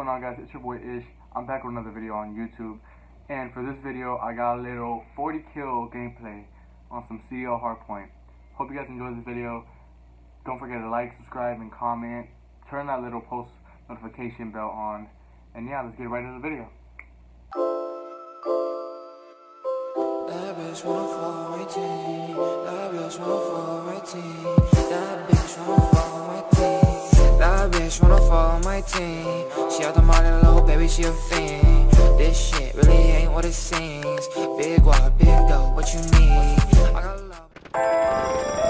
going on guys? It's your boy Ish. I'm back with another video on YouTube. And for this video, I got a little 40 kill gameplay on some CDL Hardpoint. Hope you guys enjoyed this video. Don't forget to like, subscribe, and comment. Turn that little post notification bell on. And yeah, let's get right into the video. That bitch 19 She out the money low, baby, she a fiend. This shit really ain't what it seems. Big wall, big dough, what you need? I got love.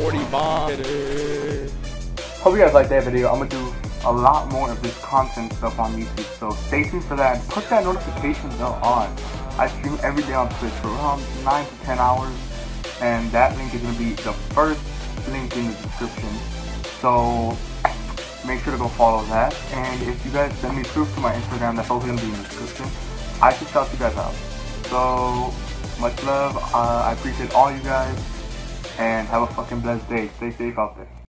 40 bomb. Hope you guys liked that video. I'm gonna do a lot more of this content stuff on YouTube, so stay tuned for that. Put that notification bell on. I stream every day on Twitch for around 9 to 10 hours, and that link is gonna be the first link in the description. So make sure to go follow that. And if you guys send me proof to my Instagram, that's also gonna be in the description. I should shout you guys out. So much love. Uh, I appreciate all you guys, and have a fucking blessed day. Stay safe out there.